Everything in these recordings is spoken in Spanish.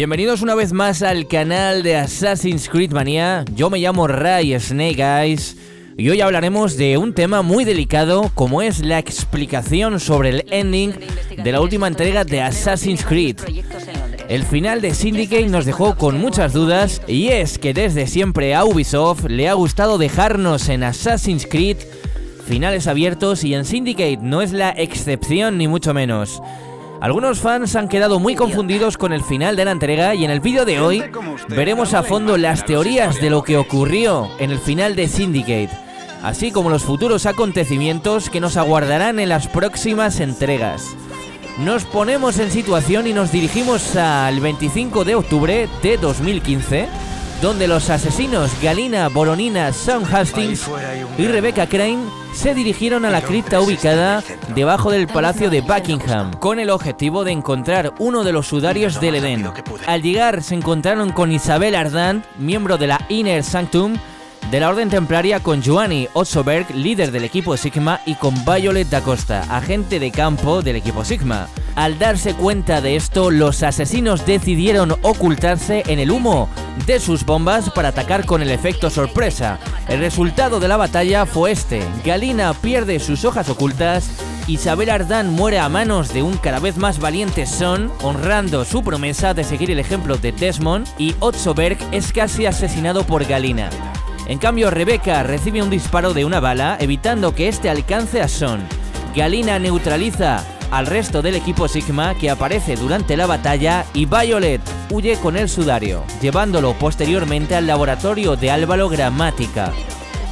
Bienvenidos una vez más al canal de Assassin's Creed Mania. Yo me llamo Ray Snake Eyes y hoy hablaremos de un tema muy delicado como es la explicación sobre el ending de la última entrega de Assassin's Creed. El final de Syndicate nos dejó con muchas dudas y es que desde siempre a Ubisoft le ha gustado dejarnos en Assassin's Creed finales abiertos y en Syndicate no es la excepción ni mucho menos. Algunos fans han quedado muy confundidos con el final de la entrega y en el vídeo de hoy veremos a fondo las teorías de lo que ocurrió en el final de Syndicate, así como los futuros acontecimientos que nos aguardarán en las próximas entregas. Nos ponemos en situación y nos dirigimos al 25 de octubre de 2015 donde los asesinos Galina Boronina Sam Hastings y Rebecca Crane se dirigieron a la cripta ubicada debajo del Palacio de Buckingham, con el objetivo de encontrar uno de los sudarios del Edén. Al llegar se encontraron con Isabel Ardant, miembro de la Inner Sanctum, de la Orden Templaria con Giovanni Otsoberg, líder del equipo Sigma, y con Violet da Costa, agente de campo del equipo Sigma. Al darse cuenta de esto, los asesinos decidieron ocultarse en el humo de sus bombas para atacar con el efecto sorpresa. El resultado de la batalla fue este. Galina pierde sus hojas ocultas, Isabel Ardán muere a manos de un cada vez más valiente Son, honrando su promesa de seguir el ejemplo de Desmond, y Otsoberg es casi asesinado por Galina. En cambio, Rebecca recibe un disparo de una bala, evitando que este alcance a Son. Galina neutraliza al resto del equipo Sigma que aparece durante la batalla y Violet huye con el sudario, llevándolo posteriormente al laboratorio de Álvaro Gramática.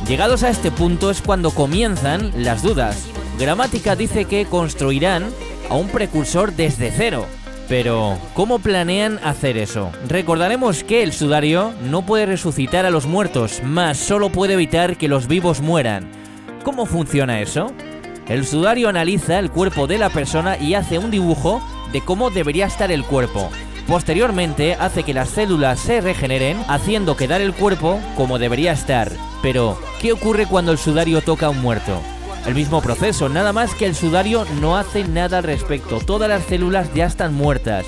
Llegados a este punto es cuando comienzan las dudas. Gramática dice que construirán a un precursor desde cero, pero, ¿cómo planean hacer eso? Recordaremos que el sudario no puede resucitar a los muertos, más solo puede evitar que los vivos mueran. ¿Cómo funciona eso? El sudario analiza el cuerpo de la persona y hace un dibujo de cómo debería estar el cuerpo. Posteriormente hace que las células se regeneren, haciendo quedar el cuerpo como debería estar. Pero, ¿qué ocurre cuando el sudario toca a un muerto? El mismo proceso, nada más que el sudario no hace nada al respecto, todas las células ya están muertas.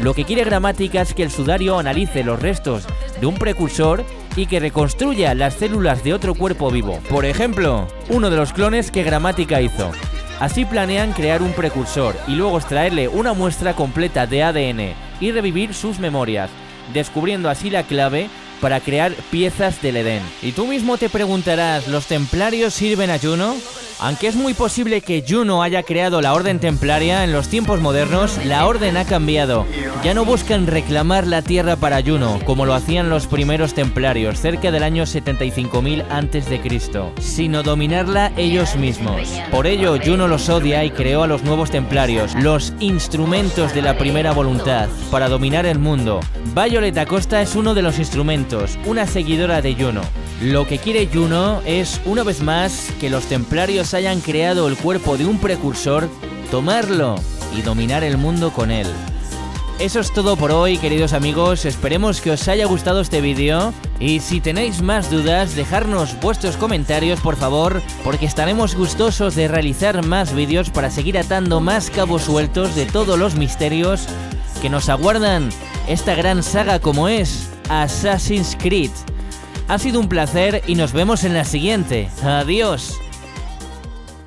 Lo que quiere Gramática es que el sudario analice los restos de un precursor y que reconstruya las células de otro cuerpo vivo. Por ejemplo, uno de los clones que Gramática hizo. Así planean crear un precursor y luego extraerle una muestra completa de ADN y revivir sus memorias, descubriendo así la clave para crear piezas del Edén. Y tú mismo te preguntarás, ¿los templarios sirven a Juno? Aunque es muy posible que Juno haya creado la Orden Templaria, en los tiempos modernos la Orden ha cambiado. Ya no buscan reclamar la tierra para Juno, como lo hacían los primeros templarios cerca del año 75.000 a.C., sino dominarla ellos mismos. Por ello, Juno los odia y creó a los nuevos templarios, los instrumentos de la primera voluntad, para dominar el mundo. Violet Acosta es uno de los instrumentos, una seguidora de Juno. Lo que quiere Juno es, una vez más, que los templarios hayan creado el cuerpo de un precursor, tomarlo y dominar el mundo con él. Eso es todo por hoy, queridos amigos. Esperemos que os haya gustado este vídeo. Y si tenéis más dudas, dejarnos vuestros comentarios, por favor, porque estaremos gustosos de realizar más vídeos para seguir atando más cabos sueltos de todos los misterios que nos aguardan esta gran saga como es Assassin's Creed. Ha sido un placer y nos vemos en la siguiente. Adiós.